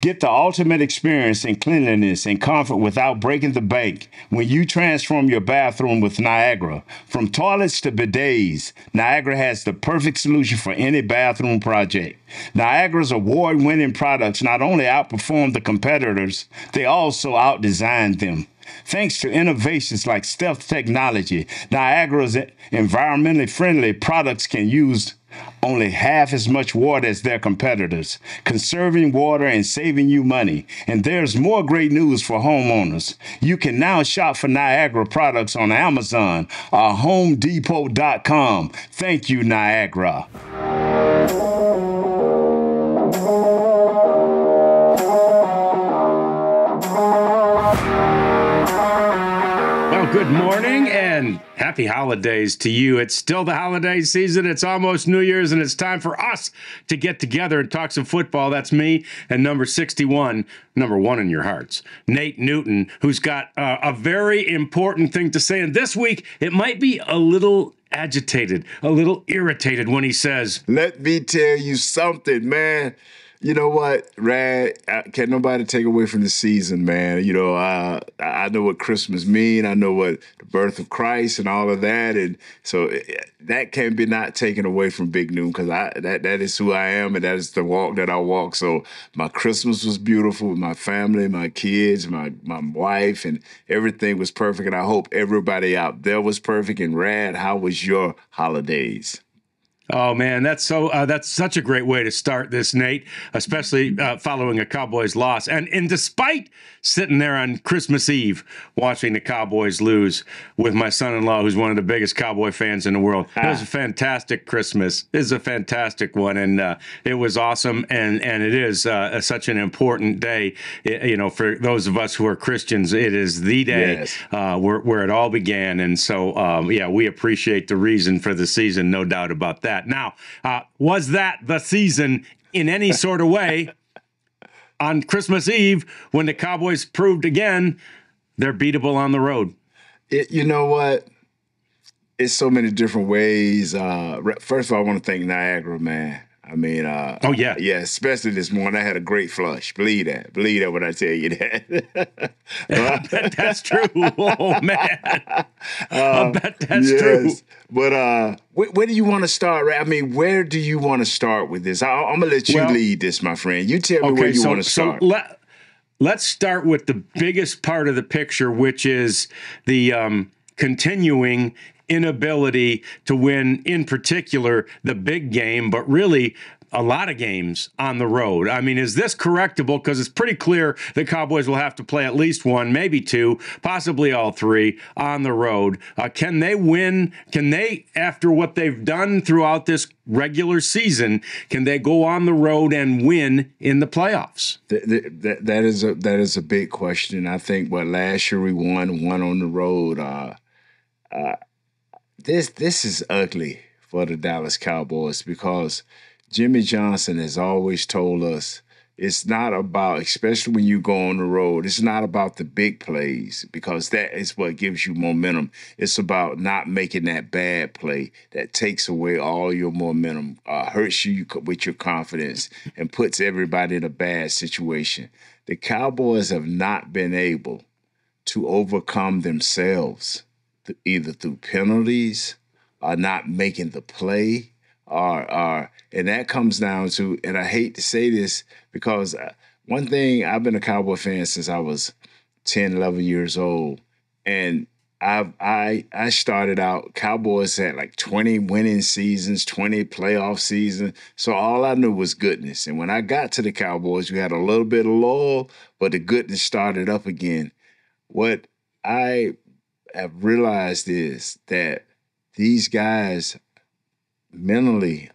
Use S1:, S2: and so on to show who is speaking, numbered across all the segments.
S1: Get the ultimate experience in cleanliness and comfort without breaking the bank when you transform your bathroom with Niagara. From toilets to bidets, Niagara has the perfect solution for any bathroom project. Niagara's award winning products not only outperform the competitors, they also outdesign them. Thanks to innovations like stealth technology, Niagara's environmentally friendly products can use only half as much water as their competitors, conserving water and saving you money. And there's more great news for homeowners. You can now shop for Niagara products on Amazon or HomeDepot.com. Thank you, Niagara.
S2: Well, good morning happy holidays to you. It's still the holiday season. It's almost New Year's, and it's time for us to get together and talk some football. That's me and number 61, number one in your hearts, Nate Newton, who's got uh, a very important thing to say. And this week, it might be a little agitated, a little irritated when he says,
S3: Let me tell you something, man you know what, Rad? Can't nobody take away from the season, man. You know, uh, I know what Christmas mean. I know what the birth of Christ and all of that, and so eh, eh, that can be not taken away from Big Noon because I that that is who I am and that is the walk that I walk. So my Christmas was beautiful with my family, my kids, my my wife, and everything was perfect. And I hope everybody out there was perfect. And Rad, how was your holidays?
S2: Oh man, that's so uh, that's such a great way to start this, Nate, especially uh, following a Cowboys loss. And and despite sitting there on Christmas Eve watching the Cowboys lose with my son-in-law, who's one of the biggest Cowboy fans in the world, it was a fantastic Christmas. It was a fantastic one, and uh, it was awesome. And and it is uh, such an important day, you know, for those of us who are Christians. It is the day yes. Uh, where where it all began, and so um, yeah, we appreciate the reason for the season, no doubt about that that. Now, uh, was that the season in any sort of way on Christmas Eve when the Cowboys proved again they're beatable on the road?
S3: It, you know what? It's so many different ways. Uh, first of all, I want to thank Niagara, man. I mean, uh,
S2: oh yeah,
S3: yeah. Especially this morning, I had a great flush. Believe that. Believe that when I tell you that.
S2: I bet that's true. Oh man, uh, I bet that's yes. true.
S3: But uh, where, where, do you want to start? I mean, where do you want to start with this? I, am gonna let you well, lead this, my friend. You tell me okay, where you so, want to start.
S2: So let, let's start with the biggest part of the picture, which is the um, continuing inability to win, in particular, the big game, but really a lot of games on the road. I mean, is this correctable? Because it's pretty clear the Cowboys will have to play at least one, maybe two, possibly all three on the road. Uh, can they win? Can they, after what they've done throughout this regular season, can they go on the road and win in the playoffs?
S3: That, that, that is a that is a big question. I think what last year we won one on the road. Uh, uh, this this is ugly for the Dallas Cowboys because Jimmy Johnson has always told us it's not about, especially when you go on the road, it's not about the big plays because that is what gives you momentum. It's about not making that bad play that takes away all your momentum, uh, hurts you with your confidence, and puts everybody in a bad situation. The Cowboys have not been able to overcome themselves either through penalties or not making the play or, or and that comes down to and I hate to say this because uh, one thing I've been a Cowboy fan since I was 10 11 years old and I've I I started out Cowboys had like 20 winning seasons, 20 playoff seasons. So all I knew was goodness. And when I got to the Cowboys, we had a little bit of lull, but the goodness started up again. What I have realized is that these guys mentally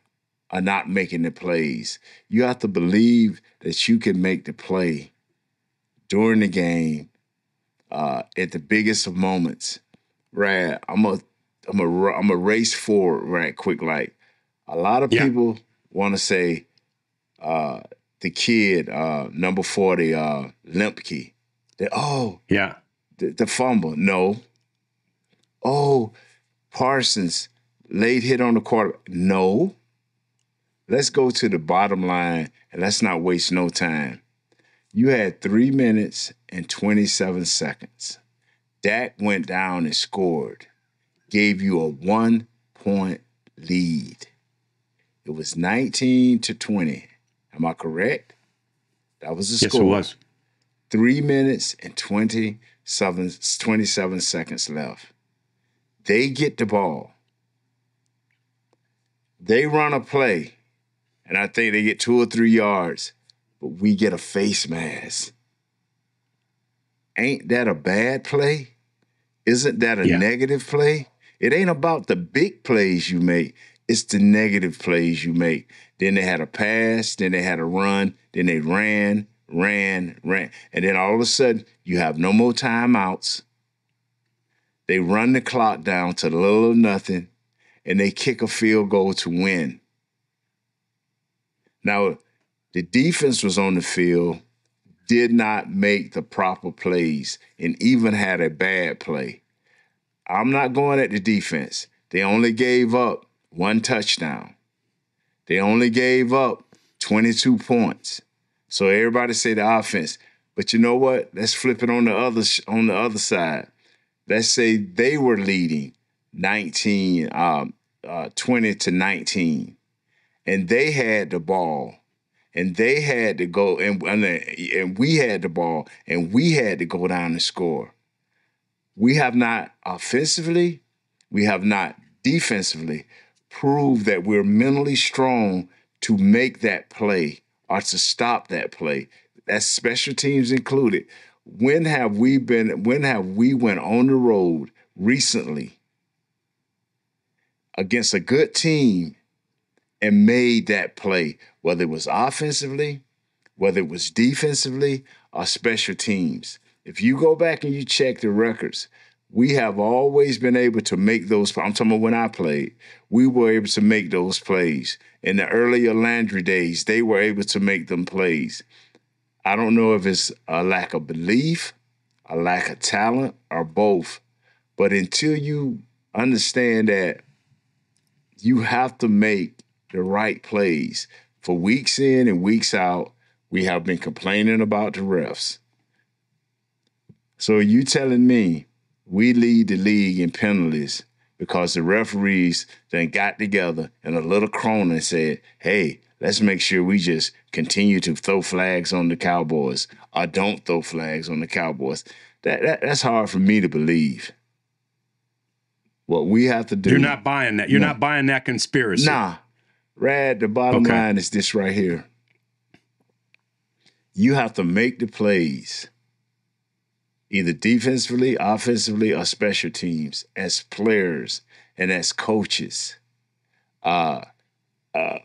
S3: are not making the plays. You have to believe that you can make the play during the game uh, at the biggest of moments. Right, I'm a I'm a I'm a race forward right quick. Like a lot of yeah. people want to say uh, the kid uh, number forty uh, Limpke. That oh
S2: yeah
S3: the, the fumble no oh, Parsons late hit on the quarter. No. Let's go to the bottom line and let's not waste no time. You had three minutes and 27 seconds. Dak went down and scored, gave you a one point lead. It was 19 to 20. Am I correct? That was the
S2: Yes,
S3: score.
S2: it was.
S3: Three minutes and 27, 27 seconds left. They get the ball. They run a play, and I think they get two or three yards, but we get a face mask. Ain't that a bad play? Isn't that a
S2: Yeah.
S3: negative play? It ain't about the big plays you make, it's the negative plays you make. Then they had a pass, then they had a run, then they ran, ran, ran. And then all of a sudden, you have no more timeouts. They run the clock down to little or nothing, and they kick a field goal to win. Now, the defense was on the field, did not make the proper plays, and even had a bad play. I'm not going at the defense. They only gave up one touchdown. They only gave up 22 points. So everybody say the offense. But you know what? Let's flip it on the other on the other side. Let's say they were leading 19, um, uh, 20 to 19, and they had the ball, and they had to go, and and, and we had the ball, and we had to go down and score. We have not offensively, we have not defensively proved that we're mentally strong to make that play or to stop that play. That's special teams included. When have we been when have we went on the road recently against a good team and made that play, whether it was offensively, whether it was defensively, or special teams? If you go back and you check the records, we have always been able to make those. I'm talking about when I played, we were able to make those plays. In the earlier Landry days, they were able to make them plays. I don't know if it's a lack of belief, a lack of talent, or both. But until you understand that you have to make the right plays for weeks in and weeks out, we have been complaining about the refs. So you telling me we lead the league in penalties because the referees then got together in a little crone and said, hey, let's make sure we just continue to throw flags on the Cowboys or don't throw flags on the Cowboys. That, that that's hard for me to believe. What we have to do.
S2: You're not buying that. You're
S3: No.
S2: not buying that conspiracy.
S3: Nah. Rad, the bottom
S2: Okay.
S3: line is this right here. You have to make the plays, either defensively, offensively, or special teams, as players and as coaches. Uh uh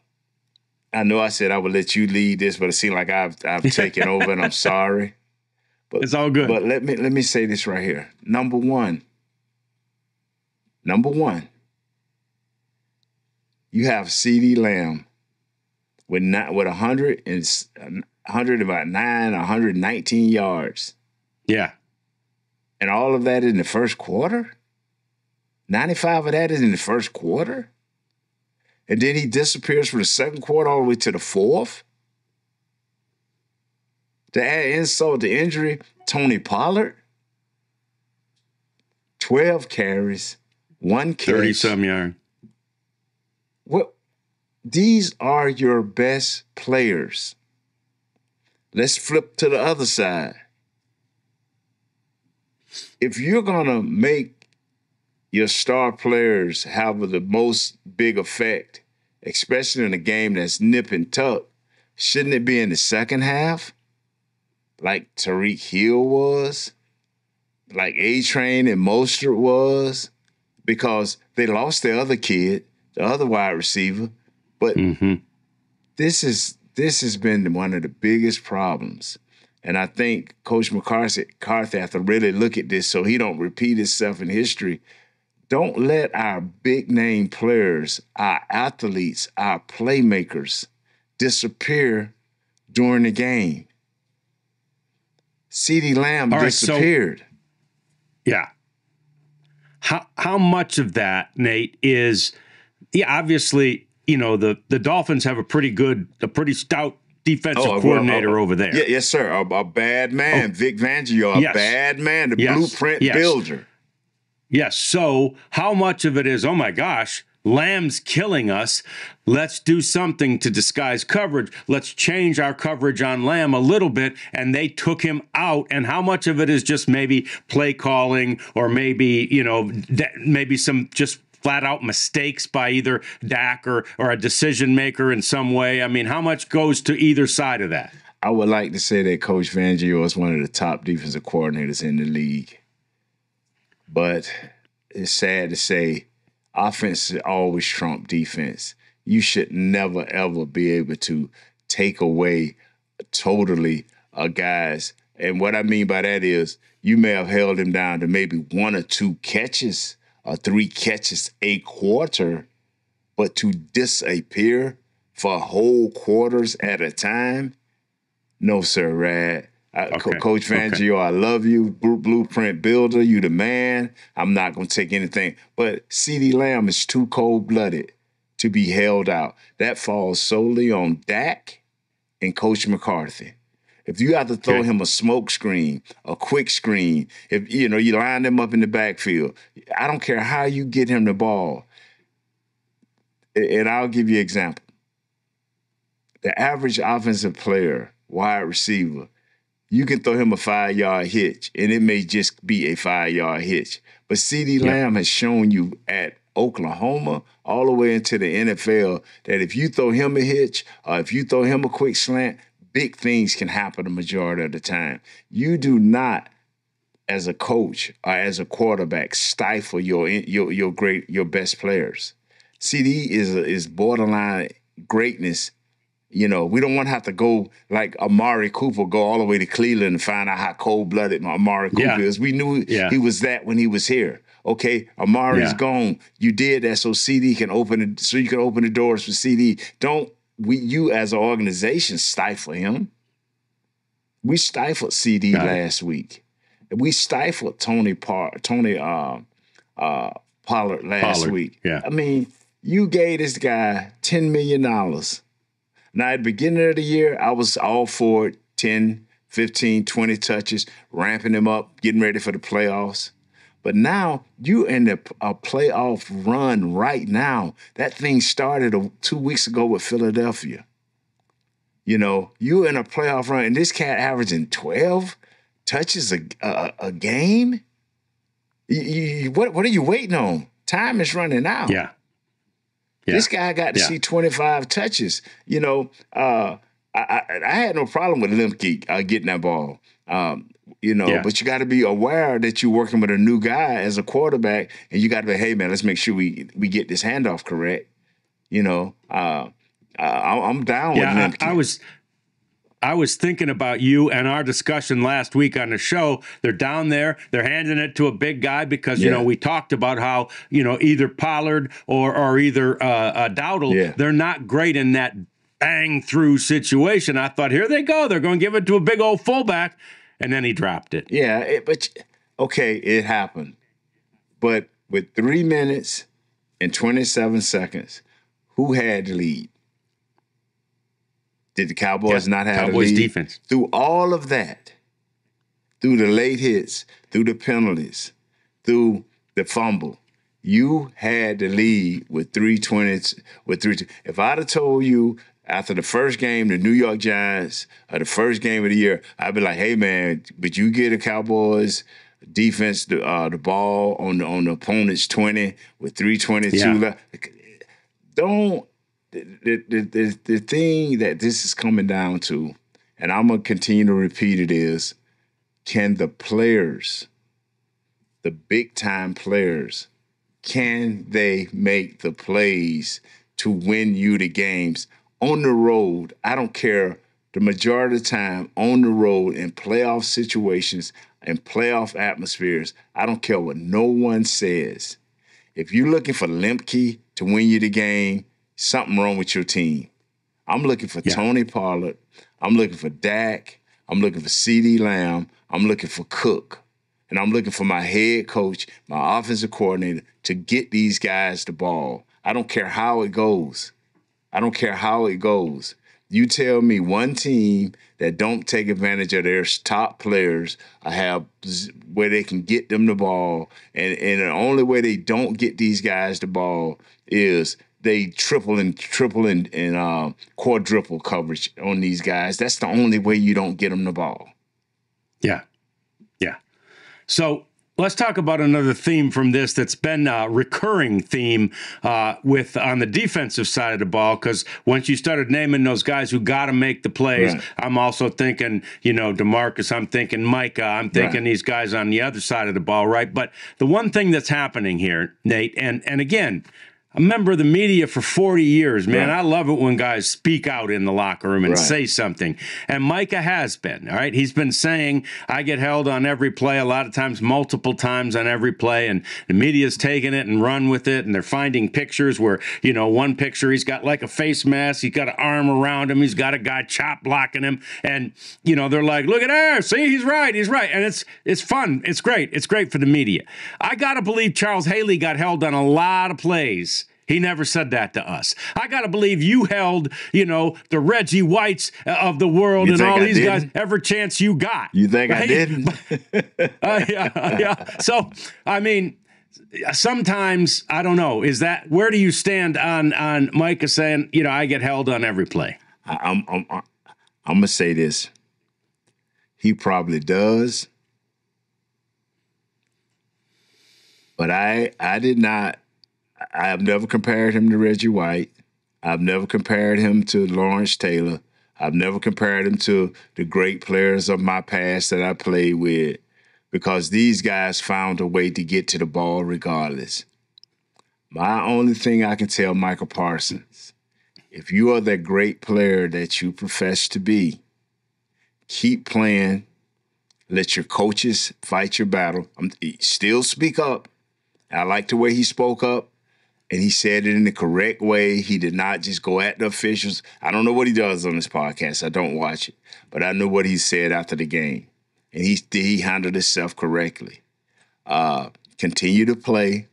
S3: I know I said I would let you lead this, but it seemed like I've I've taken over and I'm sorry.
S2: But it's all good.
S3: But let me let me say this right here. Number one. Number one. You have CeeDee Lamb with not with a hundred and s- a hundred about nine, hundred nineteen yards,
S2: yeah.
S3: and all of that in the first quarter. Ninety-five of that is in the first quarter, and then he disappears from the second quarter all the way to the fourth. To add insult to injury, Tony Pollard, 12 carries, one catch.
S2: 30 some yard.
S3: What these are your best players. Let's flip to the other side. If you're gonna make your star players have the most big effect, especially in a game that's nip and tuck, shouldn't it be in the second half? Like Tyreek Hill was, like A Train and Mostert was, because they lost their other kid, the other wide receiver. But
S2: hmm
S3: this is this has been one of the biggest problems. And I think Coach McCarthy, McCarthy have to really look at this so he don't repeat himself in history. Don't let our big name players, our athletes, our playmakers disappear during the game. CeeDee Lamb
S2: right, so-
S3: disappeared.
S2: Yeah. How how much of that, Nate, is yeah, obviously, you know, the the Dolphins have a pretty good, a pretty stout defensive oh, coordinator well, uh, over there.
S3: Yeah, yes, sir. A, a bad man, oh. Vic Fangio, a yes. bad man, the yes. blueprint yes. builder.
S2: Yes. So, how much of it is, oh my gosh, Lamb's killing us. Let's do something to disguise coverage. Let's change our coverage on Lamb a little bit. And they took him out. And how much of it is just maybe play calling or maybe, you know, maybe some just flat out mistakes by either Dak or, or a decision maker in some way? I mean, how much goes to either side of that?
S3: I would like to say that Coach Fangio is one of the top defensive coordinators in the league. But it's sad to say offense always trump defense. You should never ever be able to take away totally a guy's. And what I mean by that is you may have held him down to maybe one or two catches or three catches a quarter, but to disappear for whole quarters at a time, no, sir, Rad. Okay. Coach Fangio, okay. I love you. Blueprint builder, you the man. I'm not going to take anything. But CeeDee Lamb is too cold blooded to be held out. That falls solely on Dak and Coach McCarthy. If you have to throw okay. him a smoke screen, a quick screen, if you know you line him up in the backfield, I don't care how you get him the ball. And I'll give you an example. The average offensive player, wide receiver, you can throw him a five yard hitch, and it may just be a five yard hitch. But CeeDee Lamb has shown you at Oklahoma all the way into the NFL that if you throw him a hitch or if you throw him a quick slant, big things can happen the majority of the time. You do not, as a coach or as a quarterback, stifle your your your great your best players. CeeDee is is borderline greatness you know, we don't want to have to go like Amari Cooper, go all the way to Cleveland and find out how cold blooded Amari Cooper yeah. is. We knew yeah. he was that when he was here. Okay, Amari's yeah. gone. You did that so CeeDee can open it, so you can open the doors for CeeDee. Don't we? You as an organization stifle him. We stifled CeeDee Got last it. week. We stifled Tony Par Tony uh, uh, Pollard last Pollard. week.
S2: Yeah,
S3: I mean, you gave this guy ten million dollars now, at the beginning of the year, I was all for it 10, 15, 20 touches, ramping him up, getting ready for the playoffs. But now you're in a, a playoff run right now. That thing started a, two weeks ago with Philadelphia. You know, you're in a playoff run, and this cat averaging 12 touches a, a, a game. You, you, what, what are you waiting on? Time is running out.
S2: Yeah.
S3: Yeah. This guy got to yeah. see 25 touches. You know, uh, I, I, I, had no problem with Lemke uh, getting that ball. Um, you know, yeah. but you got to be aware that you're working with a new guy as a quarterback, and you got to be, hey man, let's make sure we we get this handoff correct. You know, uh, I, am down yeah, with Lemke.
S2: I, I was I was thinking about you and our discussion last week on the show. They're down there, they're handing it to a big guy because, yeah. you know, we talked about how, you know, either Pollard or, or either uh, uh, Dowdle, yeah. they're not great in that bang through situation. I thought, here they go. They're going to give it to a big old fullback. And then he dropped it.
S3: Yeah, it, but okay, it happened. But with three minutes and 27 seconds, who had the lead? Did the Cowboys yeah, not have
S2: Cowboys defense
S3: through all of that? Through the late hits, through the penalties, through the fumble, you had the lead with three twenty. With three, if I'd have told you after the first game, the New York Giants, or the first game of the year, I'd be like, "Hey man, but you get the Cowboys." defense the uh, the ball on the on the opponent's 20 with 322 yeah. left. Don't the, the, the, the thing that this is coming down to, and I'm going to continue to repeat it, is can the players, the big time players, can they make the plays to win you the games on the road? I don't care the majority of the time on the road in playoff situations and playoff atmospheres. I don't care what no one says. If you're looking for Lemke to win you the game, something wrong with your team. I'm looking for yeah. Tony Pollard. I'm looking for Dak. I'm looking for CeeDee Lamb. I'm looking for Cook. And I'm looking for my head coach, my offensive coordinator to get these guys the ball. I don't care how it goes. I don't care how it goes. You tell me one team that don't take advantage of their top players, I have where they can get them the ball, and and the only way they don't get these guys the ball is they triple and triple and, and uh, quadruple coverage on these guys. That's the only way you don't get them the ball.
S2: Yeah, yeah. So Let's talk about another theme from this that's been a recurring theme uh, with on the defensive side of the ball. Because once you started naming those guys who got to make the plays, right. I'm also thinking, you know, Demarcus. I'm thinking Micah. I'm thinking right. these guys on the other side of the ball, right? But the one thing that's happening here, Nate, and and again, a member of the media for 40 years, man. Right. I love it when guys speak out in the locker room and right. say something. And Micah has been, all right? He's been saying, I get held on every play, a lot of times, multiple times on every play. And the media's taking it and run with it. And they're finding pictures where, you know, one picture, he's got like a face mask, he's got an arm around him, he's got a guy chop blocking him. And, you know, they're like, look at there, see, he's right, he's right. And it's it's fun. It's great. It's great for the media. I got to believe Charles Haley got held on a lot of plays he never said that to us. I got to believe you held, you know, the Reggie Whites of the world you and all I these didn't? guys every chance you got.
S3: You think right? I didn't?
S2: uh, yeah, yeah. So, I mean, sometimes I don't know. Is that where do you stand on on Micah saying, you know, I get held on every play?
S3: I'm I'm I'm gonna say this. He probably does, but I I did not I have never compared him to Reggie White. I've never compared him to Lawrence Taylor. I've never compared him to the great players of my past that I played with because these guys found a way to get to the ball regardless. My only thing I can tell Micah Parsons, if you are that great player that you profess to be, keep playing. Let your coaches fight your battle. I'm, still speak up. I like the way he spoke up and he said it in the correct way. He did not just go at the officials. I don't know what he does on this podcast. I don't watch it, but I know what he said after the game, and he he handled himself correctly. Uh, continue to play.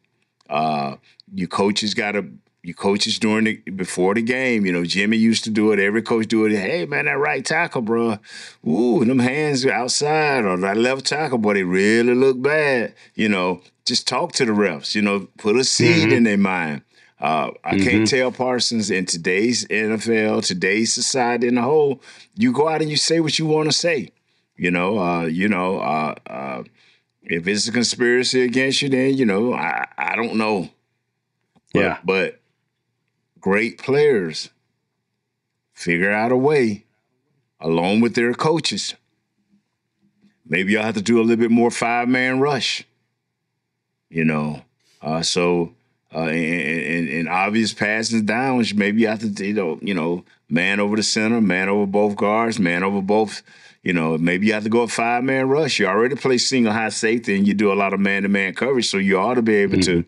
S3: Uh, your coaches got to. Your coaches during the before the game, you know, Jimmy used to do it. Every coach do it. Hey man, that right tackle, bro. Ooh, them hands outside or that left tackle, boy, they really look bad. You know, just talk to the refs. You know, put a seed mm-hmm. in their mind. Uh, I mm-hmm. can't tell Parsons in today's NFL, today's society in the whole. You go out and you say what you want to say. You know, uh, you know, uh, uh, if it's a conspiracy against you, then you know, I, I don't know. But,
S2: yeah,
S3: but great players figure out a way, along with their coaches. Maybe y'all have to do a little bit more five man rush you know. Uh, so uh, in, in, obvious passes downs, maybe you have to, you know, you know, man over the center, man over both guards, man over both. You know, maybe you have to go a five man rush. You already play single high safety, and you do a lot of man to man coverage, so you ought to be able mm-hmm. to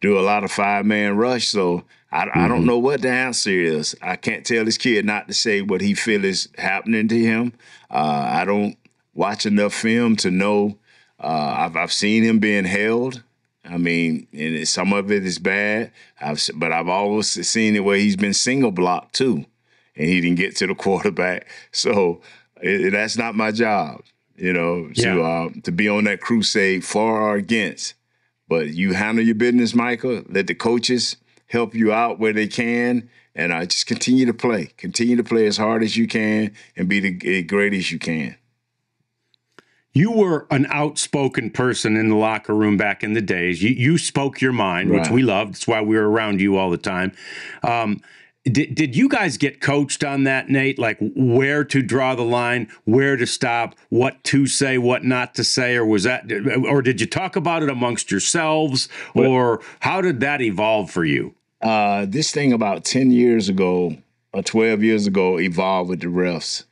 S3: do a lot of five man rush. So I, mm-hmm. I, don't mm-hmm. know what the answer is. I can't tell this kid not to say what he feel is happening to him. Uh, I don't watch enough film to know. Uh, I've I've seen him being held. I mean, and some of it is bad. I've, but I've always seen it where he's been single blocked too, and he didn't get to the quarterback. So it, that's not my job, you know, to yeah. uh, to be on that crusade for or against. But you handle your business, Micah. Let the coaches help you out where they can, and uh, just continue to play. Continue to play as hard as you can, and be the greatest you can
S2: you were an outspoken person in the locker room back in the days. You, you spoke your mind, right. which we loved. That's why we were around you all the time. Um, did, did you guys get coached on that, Nate? Like where to draw the line, where to stop, what to say, what not to say, or was that, or did you talk about it amongst yourselves, or how did that evolve for you?
S3: Uh, this thing about ten years ago or twelve years ago evolved with the refs.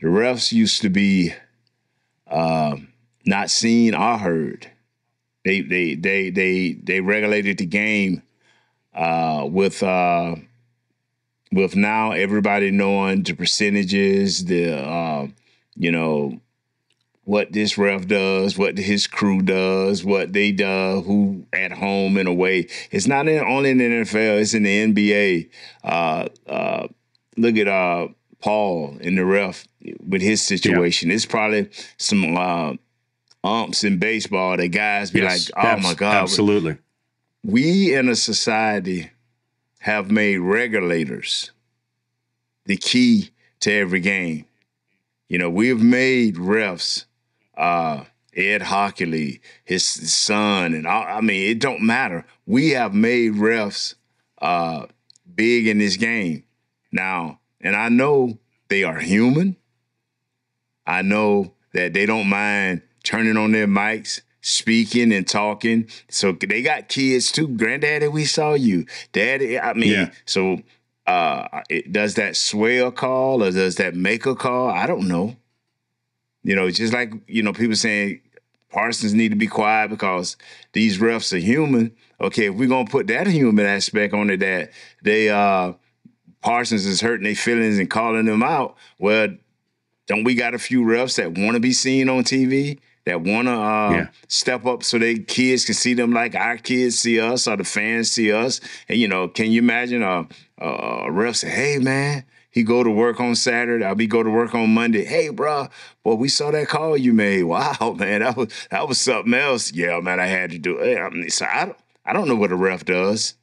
S3: The refs used to be uh, not seen or heard. They they they they they regulated the game uh, with uh, with now everybody knowing the percentages, the uh, you know what this ref does, what his crew does, what they do, who at home in a way. It's not in, only in the NFL; it's in the NBA. Uh, uh, look at uh, Paul in the ref with his situation. It's probably some uh, umps in baseball that guys be
S2: Yes,
S3: like, "Oh
S2: abs-
S3: my god!"
S2: absolutely.
S3: We in a society have made regulators the key to every game. You know, we've made refs. Uh, Ed Hochuli, his son, and all, I mean, it don't matter. We have made refs uh, big in this game now, and I know they are human. I know that they don't mind turning on their mics, speaking and talking. So they got kids too. Granddaddy, we saw you. Daddy, I mean,
S2: Yeah.
S3: so uh, it, does that swell call or does that make a call? I don't know. You know, just like you know, people saying Parsons need to be quiet because these refs are human. Okay, if we're gonna put that human aspect on it, that they uh Parsons is hurting their feelings and calling them out. Well, don't we got a few refs that want to be seen on TV? That want to uh,
S2: Yeah.
S3: step up so their kids can see them like our kids see us or the fans see us. And you know, can you imagine a, a, ref say, "Hey man, he go to work on Saturday. I'll be go to work on Monday. Hey, bro, boy, we saw that call you made. Wow, man, that was that was something else. Yeah, man, I had to do it. I mean, so I don't, I don't know what a ref does.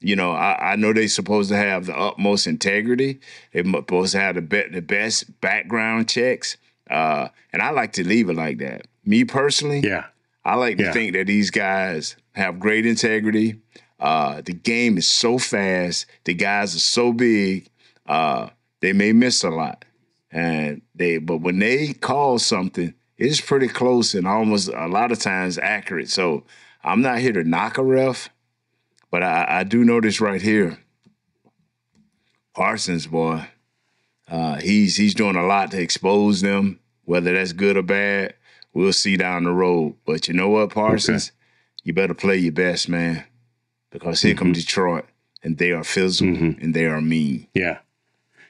S3: You know, I, I know they're supposed to have the utmost integrity. They're supposed to have the be- the best background checks. Uh, and I like to leave it like that. Me personally,
S2: Yeah.
S3: I like to
S2: Yeah.
S3: think that these guys have great integrity. Uh, the game is so fast. The guys are so big. Uh, they may miss a lot, and they but when they call something, it's pretty close and almost a lot of times accurate. So I'm not here to knock a ref, but I, I do notice right here. Parsons, boy, uh, he's he's doing a lot to expose them. Whether that's good or bad, we'll see down the road. But you know what, Parsons, you better play your best, man, because here come Detroit, and they are physical and they are mean.
S2: Yeah.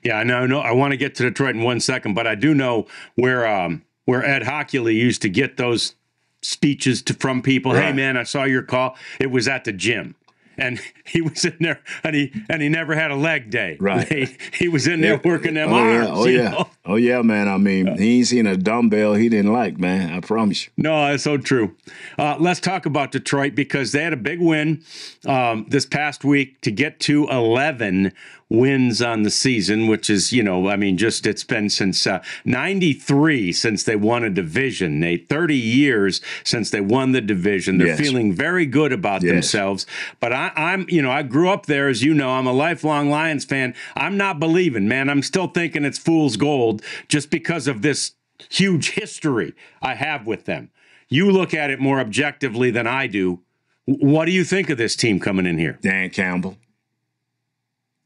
S2: Yeah, I know. No, I want to get to Detroit in one second, but I do know where um where Ed Hochuli used to get those speeches to, from people. Hey, man, I saw your call. It was at the gym, and he was in there, and he and he never had a leg day.
S3: Right.
S2: He, he was in there working them
S3: oh
S2: arms.
S3: yeah, oh yeah,
S2: know?
S3: oh yeah, man. I mean, he ain't seen a dumbbell he didn't like, man. I promise you.
S2: No, that's so true. Uh, let's talk about Detroit because they had a big win um, this past week to get to 11 wins on the season, which is, you know, I mean, just it's been since uh, 93 since they won a division. They 30 years since they won the division. They're
S3: Yes.
S2: feeling very good about
S3: Yes.
S2: themselves. But I, I'm, you know, I grew up there, as you know. I'm a lifelong Lions fan. I'm not believing, man. I'm still thinking it's fool's gold just because of this huge history I have with them. You look at it more objectively than I do. What do you think of this team coming in here?
S3: Dan Campbell.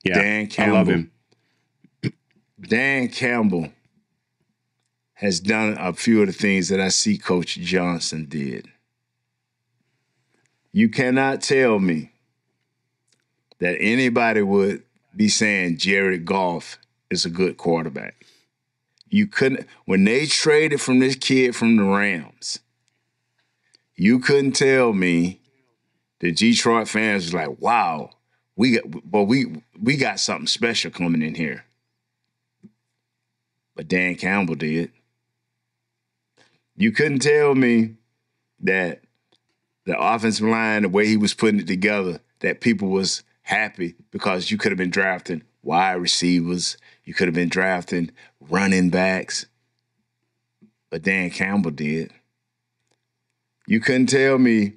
S2: Yeah,
S3: Dan
S2: I love
S3: Campbell.
S2: him.
S3: Dan Campbell has done a few of the things that I see Coach Johnson did. You cannot tell me that anybody would be saying Jared Goff is a good quarterback. You couldn't when they traded from this kid from the Rams. You couldn't tell me the Detroit fans was like, "Wow, we but we we got something special coming in here." But Dan Campbell did. You couldn't tell me that the offensive line, the way he was putting it together, that people was happy because you could have been drafting wide receivers, you could have been drafting running backs. But Dan Campbell did. You couldn't tell me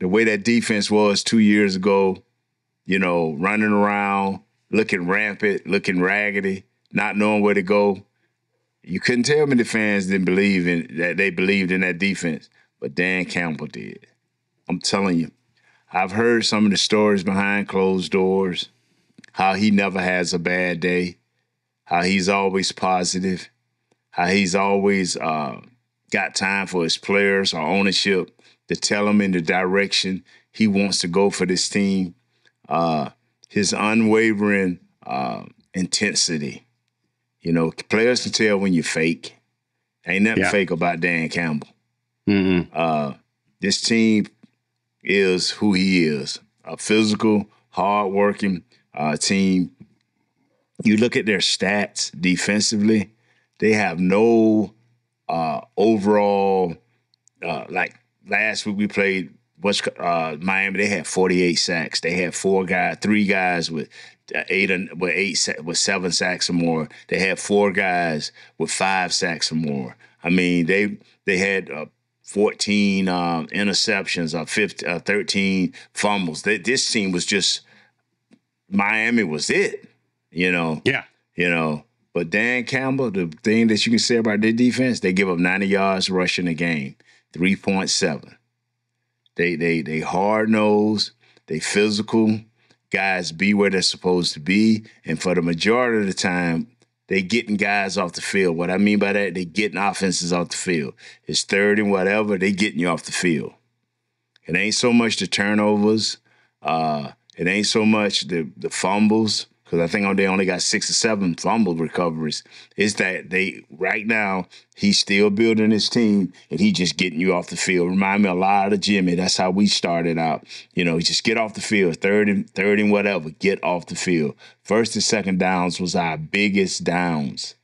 S3: the way that defense was two years ago, you know, running around, looking rampant, looking raggedy, not knowing where to go. You couldn't tell me the fans didn't believe in that they believed in that defense, but Dan Campbell did. I'm telling you, I've heard some of the stories behind closed doors, how he never has a bad day, how he's always positive, how he's always uh, got time for his players or ownership to tell him in the direction he wants to go for this team. Uh, his unwavering uh, intensity. You know, players can tell when you're fake. Ain't nothing
S2: Yeah.
S3: fake about Dan Campbell.
S2: Mm-mm.
S3: Uh, this team is who he is a physical, hardworking uh, team. you look at their stats defensively, they have no uh, overall uh, like last week we played what's uh, Miami. They had 48 sacks. They had four guys, three guys with uh, eight and with eight with seven sacks or more. They had four guys with five sacks or more. I mean, they they had uh, 14 um, interceptions uh, 15, uh, 13 fumbles. They, this team was just Miami was it. You know.
S2: Yeah.
S3: You know. But Dan Campbell, the thing that you can say about their defense, they give up 90 yards rushing a game, 3.7. They they they hard nosed, they physical. Guys be where they're supposed to be. And for the majority of the time, they getting guys off the field. What I mean by that, they getting offenses off the field. It's third and whatever, they getting you off the field. It ain't so much the turnovers. Uh, it ain't so much the the fumbles because I think they only got six or seven fumble recoveries. Is that they right now he's still building his team and he just getting you off the field. Remind me a lot of Jimmy. That's how we started out. You know, just get off the field, third and third and whatever, get off the field. First and second downs was our biggest downs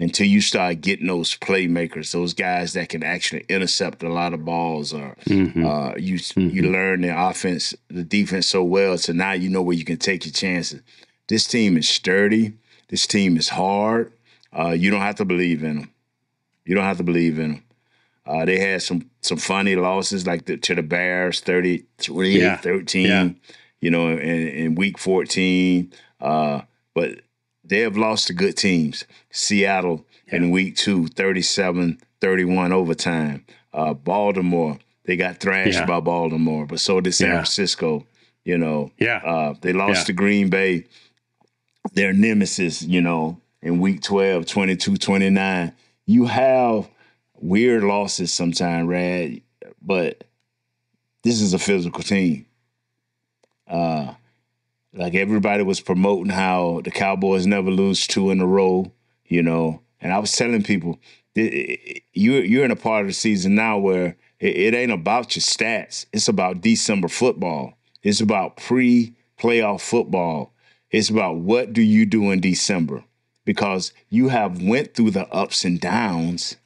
S3: until you start getting those playmakers, those guys that can actually intercept a lot of balls, or mm-hmm. uh, you mm-hmm. you learn the offense, the defense so well, so now you know where you can take your chances. This team is sturdy. This team is hard. Uh, you don't have to believe in them. You don't have to believe in them. Uh, they had some some funny losses like the, to the Bears 30, 28, yeah. 13, yeah. you know, in, in week 14. Uh, but they have lost to good teams. Seattle yeah. in week two, 37, 31 overtime. Uh, Baltimore, they got thrashed by Baltimore, but so did San Francisco. You know,
S2: yeah.
S3: Uh, they lost to Green Bay their nemesis, you know, in week 12, 22, 29. You have weird losses sometimes, Rad, but this is a physical team. Uh, like everybody was promoting how the Cowboys never lose two in a row, you know. And I was telling people, you're you're in a part of the season now where it, ain't about your stats. It's about December football. It's about pre-playoff football. It's about what do you do in December? Because you have went through the ups and downs.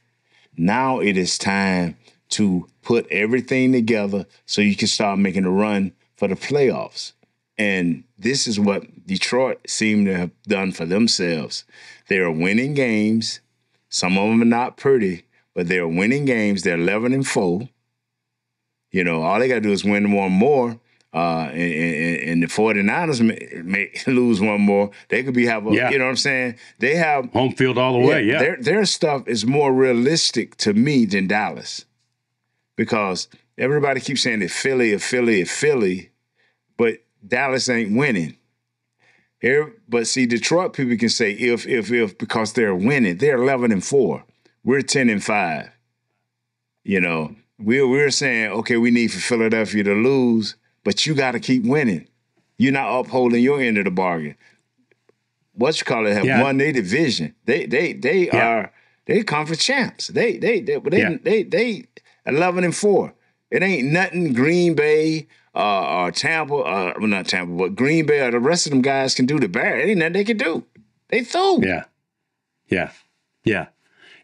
S3: Now it is time to put everything together so you can start making a run for the playoffs. And this is what Detroit seem to have done for themselves. They are winning games. Some of them are not pretty, but they're winning games. They're 11 and 4. You know, all they got to do is win one more uh, and, and, the 49ers may, may, lose one more. They could be have a, yeah. you know what I'm saying? They have
S2: home field all the way. Yeah.
S3: Their, their stuff is more realistic to me than Dallas because everybody keeps saying that Philly, a Philly, Philly, but Dallas ain't winning. Here, but see, Detroit people can say if, if, if because they're winning. They're 11 and 4. We're 10 and 5. You know, we're, we're saying, okay, we need for Philadelphia to lose but you got to keep winning. You're not upholding your end of the bargain. What you call it? Have yeah. won their division. They they they yeah. are they conference champs. They they they they, yeah. they, they, eleven and four. It ain't nothing. Green Bay uh, or Tampa, uh, well not Tampa, but Green Bay or the rest of them guys can do the bear. It ain't nothing they can do. They threw.
S2: Yeah, yeah, yeah.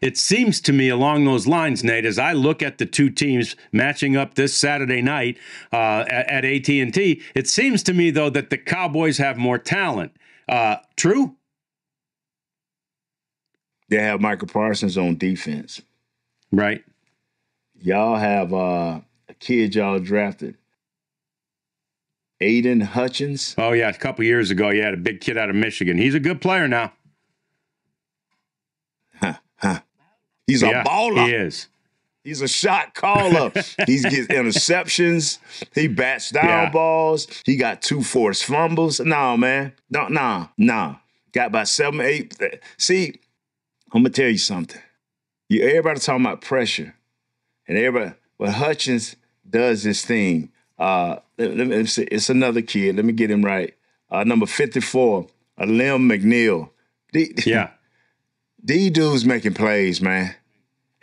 S2: It seems to me along those lines, Nate, as I look at the two teams matching up this Saturday night uh, at, at AT&T, it seems to me though that the Cowboys have more talent. Uh, true?
S3: They have Micah Parsons on defense.
S2: Right.
S3: Y'all have uh, a kid y'all drafted. Aidan Hutchins.
S2: Oh yeah, a couple years ago, you had a big kid out of Michigan. He's a good player now.
S3: He's yeah, a baller.
S2: He is.
S3: He's a shot caller. he gets interceptions. He bats down yeah. balls. He got two forced fumbles. No, man. No, nah, nah. Got about seven, eight. See, I'm gonna tell you something. You everybody talking about pressure, and everybody. But Hutchins does this thing. Uh, let, let me see. It's another kid. Let me get him right. Uh, number 54, uh, McNeill.
S2: The, yeah.
S3: These dudes making plays, man.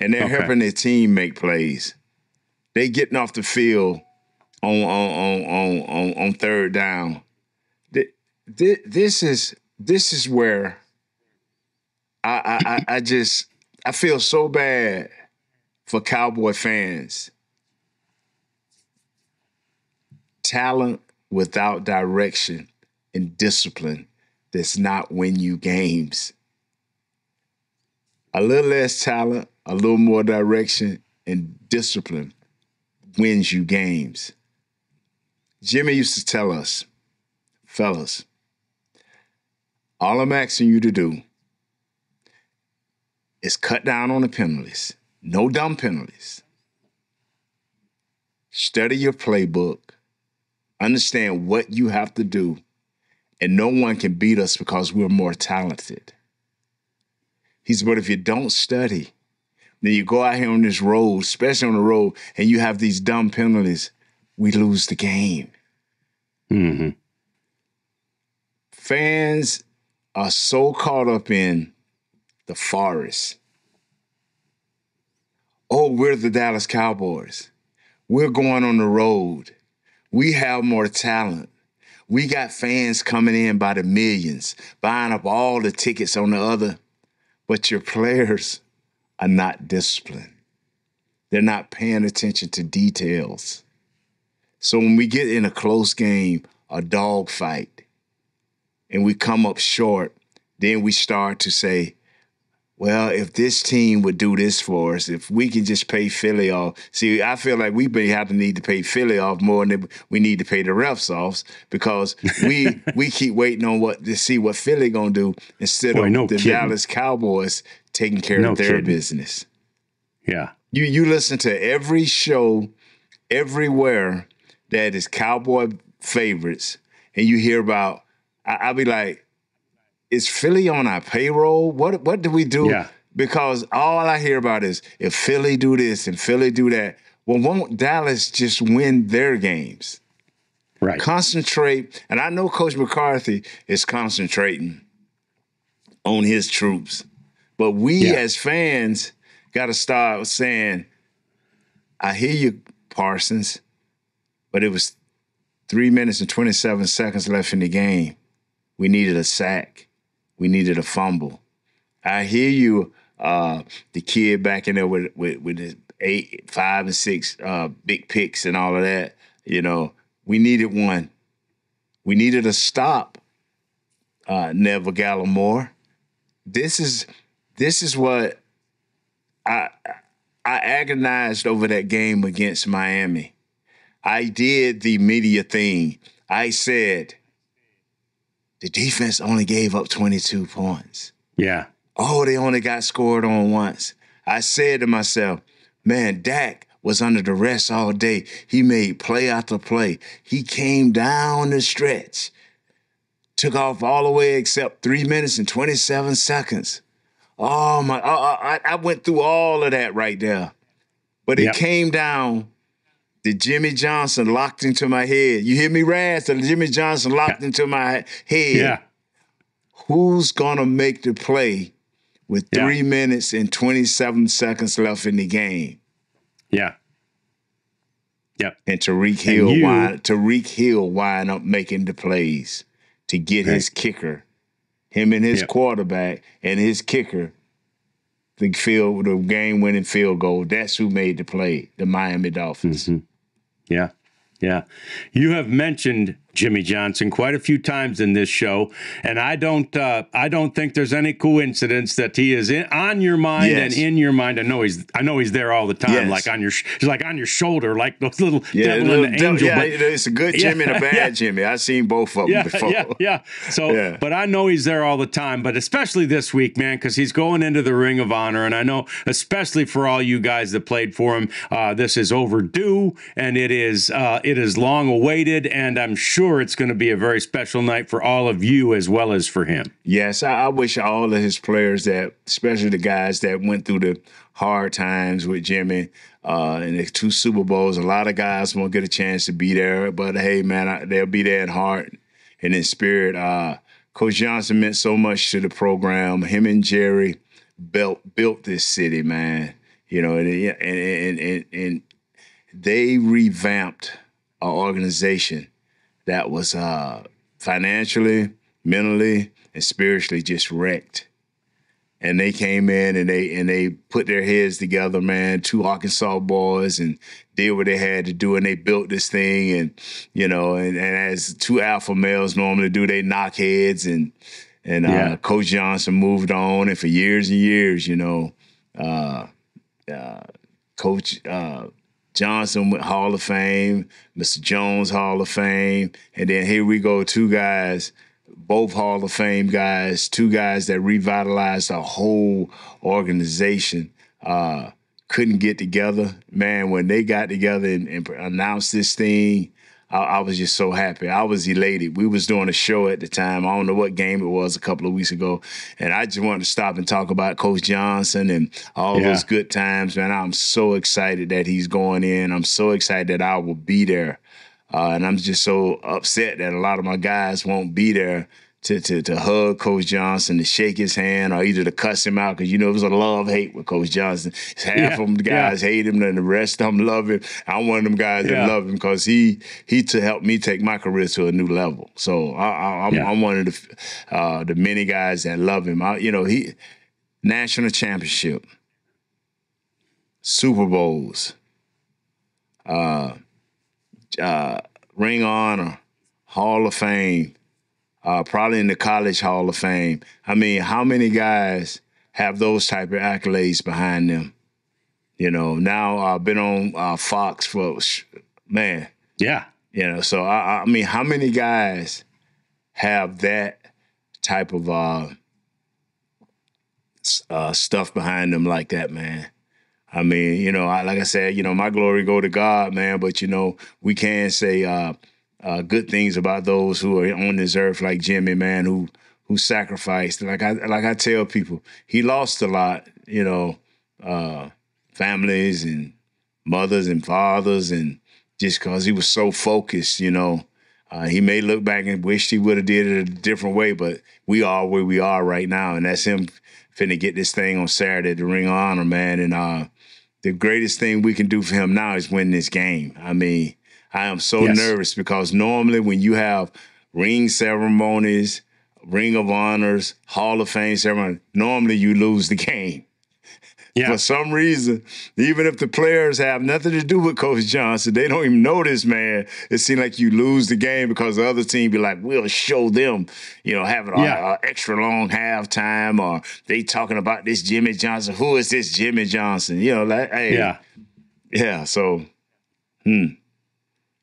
S3: And they're okay. helping their team make plays. They getting off the field on on on on on, on third down. This is this is where I, I, I, I just I feel so bad for Cowboy fans. Talent without direction and discipline does not win you games. A little less talent, a little more direction and discipline wins you games. Jimmy used to tell us, fellas, all I'm asking you to do is cut down on the penalties. No dumb penalties. Study your playbook. Understand what you have to do. And no one can beat us because we're more talented. He said, but if you don't study, then you go out here on this road, especially on the road, and you have these dumb penalties, we lose the game.
S2: Mm-hmm.
S3: Fans are so caught up in the forest. Oh, we're the Dallas Cowboys. We're going on the road. We have more talent. We got fans coming in by the millions, buying up all the tickets on the other, but your players are not disciplined. They're not paying attention to details. So when we get in a close game, a dog fight, and we come up short, then we start to say, well, if this team would do this for us, if we can just pay Philly off. See, I feel like we may have to need to pay Philly off more than we need to pay the refs off because we we keep waiting on what to see what Philly gonna do instead
S2: Boy,
S3: of
S2: no
S3: the
S2: kidding.
S3: Dallas Cowboys taking care
S2: No
S3: of their
S2: kidding.
S3: business.
S2: Yeah.
S3: You you listen to every show everywhere that is cowboy favorites, and you hear about. I, I'll be like, is Philly on our payroll? What what do we do?
S2: Yeah.
S3: Because all I hear about is if Philly do this and Philly do that. Well, won't Dallas just win their games?
S2: Right.
S3: Concentrate, and I know Coach McCarthy is concentrating on his troops, but we
S2: Yeah.
S3: as fans got to start saying, "I hear you, Parsons, but it was three minutes and twenty-seven seconds left in the game. We needed a sack. We needed a fumble. I hear you, uh, the kid back in there with with, with his eight, five, and six uh, big picks and all of that. You know, we needed one. We needed a stop. Uh, Neville Gallimore. This is this is what I I agonized over that game against Miami. I did the media thing. I said the defense only gave up 22 points.
S2: Yeah.
S3: Oh, they only got scored on once. I said to myself, man, Dak was under duress all day. He made play after play. He came down the stretch, took off all the way except three minutes and 27 seconds. Oh, my. I, I, I went through all of that right there. But it
S2: Yep.
S3: came down the Jimmy Johnson locked into my head. You hear me, Raz? The Jimmy Johnson locked into my head
S2: Yeah.
S3: who's gonna make the play with
S2: Yeah.
S3: three minutes and 27 seconds left in the game?
S2: Yeah. Yep.
S3: And Tyreek Hill
S2: you-
S3: wind Tyreek Hill wind up making the plays to get his kicker. Him and his
S2: Yep.
S3: quarterback and his kicker, the field the game winning field goal. That's who made the play, the Miami Dolphins.
S2: Mm-hmm. Yeah. Yeah. You have mentioned Jimmy Johnson quite a few times in this show, and I don't uh, I don't think there's any coincidence that he is in, on your mind
S3: Yes.
S2: and in your mind. I know he's I know he's there all the time,
S3: Yes.
S2: like on your he's like on your shoulder, like those little
S3: Yeah,
S2: devil
S3: little
S2: and
S3: devil-
S2: angel.
S3: yeah,
S2: but-
S3: it's a good Jimmy and a bad
S2: Yeah.
S3: Jimmy. I've seen both of them
S2: yeah,
S3: before.
S2: yeah, yeah. So,
S3: Yeah.
S2: but I know he's there all the time, but especially this week, man, because he's going into the Ring of Honor, and I know, especially for all you guys that played for him, uh, this is overdue, and it is uh, it is long awaited, and I'm sure it's going to be a very special night for all of you as well as for him.
S3: Yes, I, I wish all of his players that, especially the guys that went through the hard times with Jimmy uh, and the two Super Bowls. A lot of guys won't get a chance to be there, but hey, man, I, they'll be there in heart and in spirit. Uh, Coach Johnson meant so much to the program. Him and Jerry built built this city, man. You know, and and and and, and they revamped our organization that was uh, financially mentally and spiritually just wrecked. And they came in and they and they put their heads together, man. Two Arkansas boys and did what they had to do, and they built this thing. And you know, and, and as two alpha males normally do, they knock heads. And and uh. Coach Johnson moved on, and for years and years, you know, uh, uh, Coach uh, Johnson went Hall of Fame, Mr. Jones Hall of Fame, and then here we go, two guys, both Hall of Fame guys, two guys that revitalized a whole organization. Uh, couldn't get together, man. When they got together and, and announced this thing, I, I, was just so happy. I was elated. We was doing a show at the time. I don't know what game it was a couple of weeks ago, and I just wanted to stop and talk about Coach Johnson and all yeah. those good times. Man, I'm so excited that he's going in. I'm so excited that I will be there, uh, and I'm just so upset that a lot of my guys won't be there to, to, to hug Coach Johnson, to shake his hand, or either to cuss him out, because you know it was a love hate with Coach Johnson. Half yeah, of them guys yeah. hate him, and the rest of them love him. I'm one of them guys yeah. that love him because he he to help me take my career to a new level. So I, am I'm, I'm one of the uh, the many guys that love him. I, you know he national championship, Super Bowls, uh, uh, Ring Honor, Hall of Fame uh, probably in the College Hall of Fame. I mean, how many guys have those type of accolades behind them? You know, now I've been on uh, Fox for man.
S2: Yeah.
S3: You know, so I, I mean, how many guys have that type of uh, uh, stuff behind them like that, man? I mean, you know, I, like I said, you know, my glory go to God, man. But you know, we can say uh, uh, good things about those who are on this earth, like Jimmy, man, who who sacrificed. Like I like I tell people, he lost a lot, you know, uh, families and mothers and fathers, and just because he was so focused, you know. Uh, he may look back and wish he would have did it a different way, but we are where we are right now, and that's him finna get this thing on Saturday, the Ring of Honor, man. And uh, the greatest thing we can do for him now is win this game. I mean, I am so yes. nervous because normally when you have ring ceremonies, ring of honors, Hall of Fame ceremony, normally you lose the game. Yeah. For some reason, even if the players have nothing to do with Coach Johnson, they don't even know this man. It seems like you lose the game because the other team be like, we'll show them, you know, having yeah. an extra long halftime, or they talking about this Jimmy Johnson. Who is this Jimmy Johnson? You know, like, hey, yeah, yeah. So, hmm.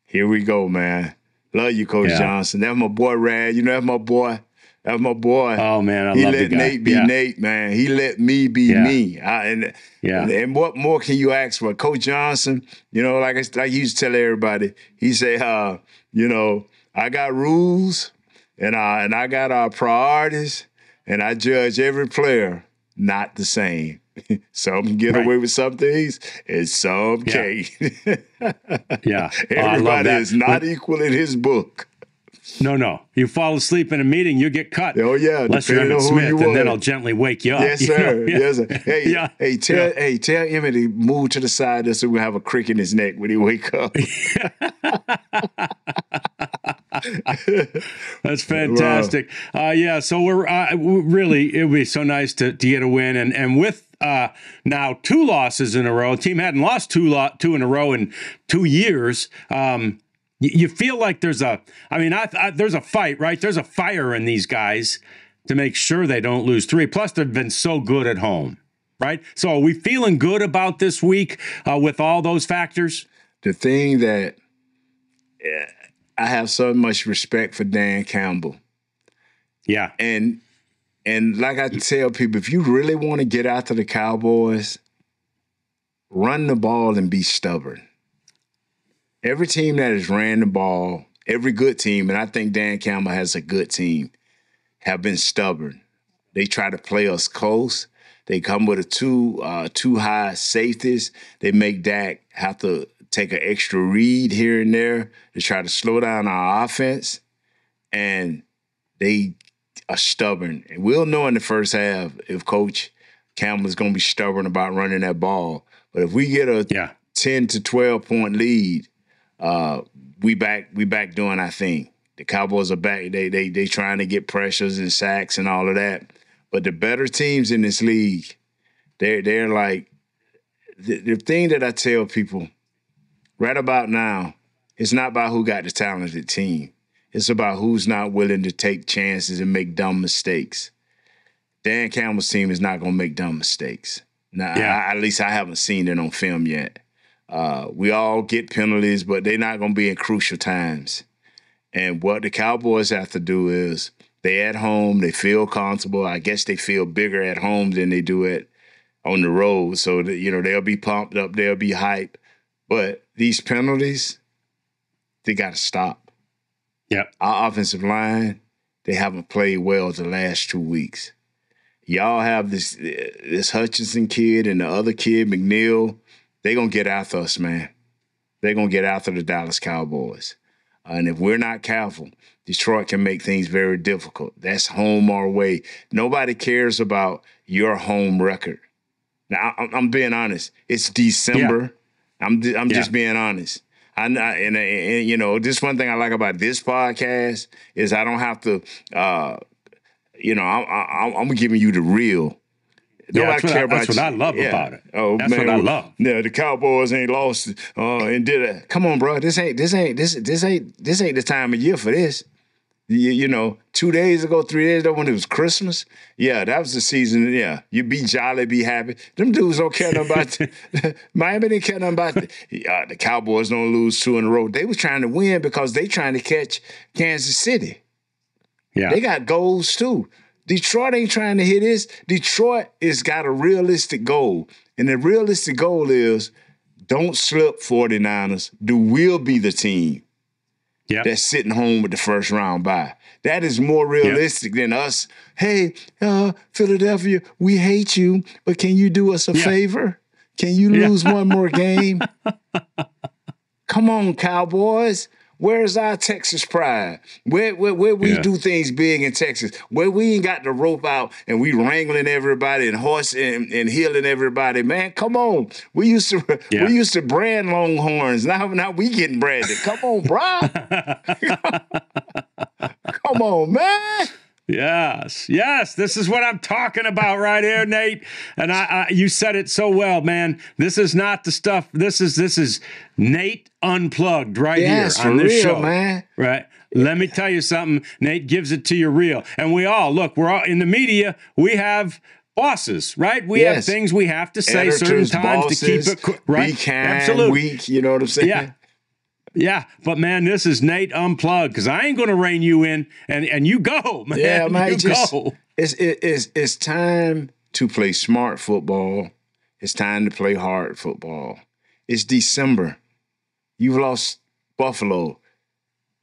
S3: Here we go, man. Love you, Coach yeah. Johnson. That's my boy Rad. You know, that's my boy. That's my boy.
S2: Oh man, I
S3: he
S2: love
S3: let Nate be yeah. Nate, man. He let me be yeah. me. I, and yeah, and what more can you ask for, Coach Johnson? You know, like I like you used to tell everybody. He say, uh, you know, I got rules, and I and I got our priorities, and I judge every player not the same. some get right. away with some things, and some yeah. can't.
S2: yeah,
S3: oh, everybody oh, is not equal in his book.
S2: No, no. You fall asleep in a meeting, you get cut.
S3: Oh yeah,
S2: unless you're Emmitt Smith, and then I'll gently wake you up.
S3: Yes, sir. You know? Yes, sir. Hey, yeah. hey, tell yeah. hey, tell Emmitt to move to the side so we have a crick in his neck when he wake up.
S2: That's fantastic. Wow. Uh, yeah, so we're uh, really it would be so nice to, to get a win, and and with uh, now two losses in a row, team hadn't lost two lo- two in a row in two years. Um, you feel like there's a, I mean, I, I, there's a fight, right? There's a fire in these guys to make sure they don't lose three. Plus, they've been so good at home, right? So, are we feeling good about this week uh, with all those factors?
S3: The thing that I have so much respect for Dan Campbell.
S2: Yeah.
S3: And and like I tell people, if you really want to get after the Cowboys, run the ball and be stubborn. Every team that has ran the ball, every good team, and I think Dan Campbell has a good team, have been stubborn. They try to play us close. They come with a two uh, two high safeties. They make Dak have to take an extra read here and there to try to slow down our offense. And they are stubborn. And we'll know in the first half if Coach Campbell is going to be stubborn about running that ball. But if we get a yeah. 10 to 12 point lead, uh, we back we back doing our thing. The Cowboys are back. They they they trying to get pressures and sacks and all of that. But the better teams in this league, they're they're like the, the thing that I tell people right about now, it's not about who got the talented team. It's about who's not willing to take chances and make dumb mistakes. Dan Campbell's team is not going to make dumb mistakes. Now,
S2: Yeah.
S3: I, at least I haven't seen it on film yet. Uh, we all get penalties, but they're not going to be in crucial times. And what the Cowboys have to do is they at home, they feel comfortable. I guess they feel bigger at home than they do it on the road. So that, you know they'll be pumped up, they'll be hyped. But these penalties, they got to stop.
S2: Yep.
S3: Our offensive line, they haven't played well the last two weeks. Y'all have this this Hutchinson kid and the other kid McNeill. They're gonna get after us, man. They're gonna get after the Dallas Cowboys. And if we're not careful, Detroit can make things very difficult. That's home or away. Nobody cares about your home record. Now, I- I'm being honest. It's December. I'm I'm just being honest. I and, and, you know, this one thing I like about this podcast is I don't have to. uh You know, I'm I'm, I'm giving you the real.
S2: Yeah,
S3: Nobody
S2: that's what I-
S3: about
S2: that's what I love
S3: Yeah.
S2: about it.
S3: Oh
S2: That's
S3: man,
S2: what I love.
S3: Yeah, the Cowboys ain't lost. Uh, and did it. Come on, bro. This ain't this ain't this this ain't this ain't the time of year for this. You, you know, two days ago, three days ago, when it was Christmas, yeah, that was the season. Yeah, you be jolly, be happy. Them dudes don't care nothing about Miami. Didn't care nothing about the, uh, the Cowboys. Don't lose two in a row. They was trying to win because they trying to catch Kansas City.
S2: Yeah.
S3: They got goals too. Detroit ain't trying to hit this. Detroit has got a realistic goal. And the realistic goal is don't slip 49ers. Do we'll be the team
S2: Yep.
S3: that's sitting home with the first round bye. That is more realistic than us. Hey, uh, Philadelphia, we hate you, but can you do us a
S2: Yeah.
S3: favor? Can you
S2: Yeah.
S3: lose one more game? Come on, Cowboys. Where's our Texas pride? Where where, where we
S2: Yeah.
S3: do things big in Texas? Where we ain't got the rope out and we wrangling everybody and horse and, and healing everybody, man. Come on. We used to
S2: Yeah.
S3: we used to brand Longhorns. Now now we getting branded. Come on, bro. Come on, man.
S2: Yes, yes, this is what I'm talking about right here, Nate. And I, I, you said it so well, man. This is not the stuff. This is this is Nate unplugged right
S3: Yes,
S2: here on this
S3: real,
S2: show,
S3: man.
S2: Right. Let me tell you something. Nate gives it to you real, and we all look. We're all in the media. We have. Bosses, right? We have things we have to say certain
S3: Editors,
S2: times to keep it right.
S3: Kind,
S2: Absolutely.
S3: weak. You know what I'm saying?
S2: Yeah. Yeah, but man, this is Nate unplugged because I ain't going to rein you in, and and you go, man.
S3: Yeah, man.
S2: you
S3: Just,
S2: go.
S3: it's it, it's it's time to play smart football. It's time to play hard football. It's December. You've lost Buffalo,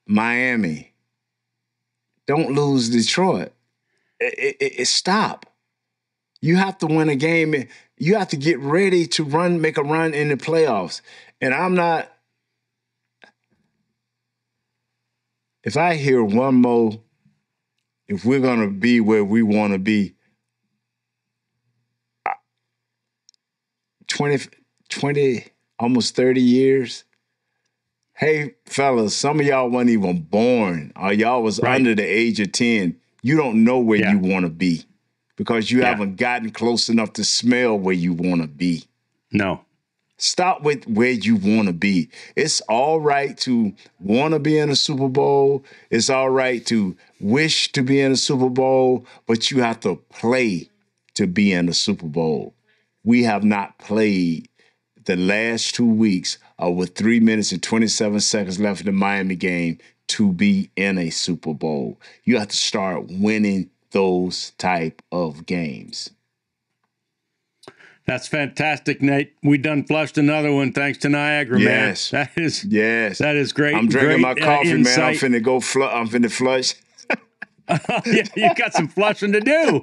S3: Miami. Don't lose Detroit. It, it, it- stop. You have to win a game. You have to get ready to run, make a run in the playoffs. And I'm not. If I hear one more if we're going to be where we want to be, I- 20, 20, almost 30 years. Hey, fellas, some of y'all weren't even born or y'all was
S2: Right.
S3: under the age of 10. You don't know where
S2: Yeah.
S3: you want to be because you
S2: Yeah.
S3: haven't gotten close enough to smell where you want to be.
S2: No.
S3: Stop with where you want to be. It's all right to want to be in a Super Bowl. It's all right to wish to be in a Super Bowl, but you have to play to be in a Super Bowl. We have not played the last two weeks uh, with three minutes and 27 seconds left in the Miami game to be in a Super Bowl. You have to start winning those type of games.
S2: That's fantastic, Nate. We done flushed another one thanks to Niagara,
S3: Yes.
S2: man. That is
S3: Yes.
S2: that is great.
S3: I'm drinking my
S2: great, uh,
S3: coffee, man. I'm finna go. Fl- I'm finna flush.
S2: yeah, you got some flushing to do.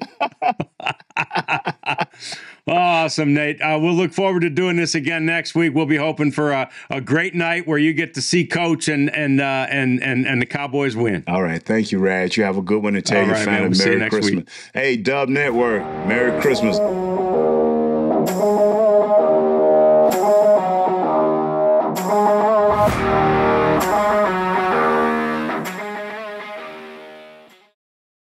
S2: awesome, Nate. Uh, we'll look forward to doing this again next week. We'll be hoping for a, a great night where you get to see Coach and and uh, and and and the Cowboys win.
S3: All right, thank you, Rad. You have a good one and tell
S2: All
S3: your
S2: right,
S3: family
S2: We'll
S3: Merry
S2: next
S3: Christmas.
S2: week.
S3: Hey, Dub Network, Merry Christmas.